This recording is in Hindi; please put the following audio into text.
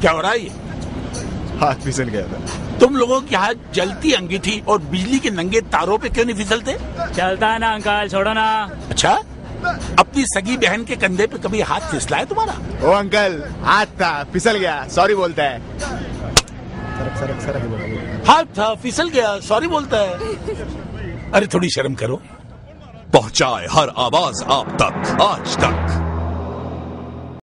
क्या हो रहा है ये? हाथ फिसल गया था। तुम लोगों की हाथ जलती अंगी थी और बिजली के नंगे तारों पे क्यों नहीं फिसलते? चलता है ना अंकल छोड़ो ना। अच्छा? अपनी सगी बहन के कंधे पे कभी हाथ फिसला है तुम्हारा? ओ अंकल हाथ था फिसल गया सॉरी बोलता है। सरक सरक सरक हाथ था फिसल गया सॉरी बोलता है। अरे थोड़ी शर्म करो। पहुँचाए हर आवाज़ आप तक आज तक।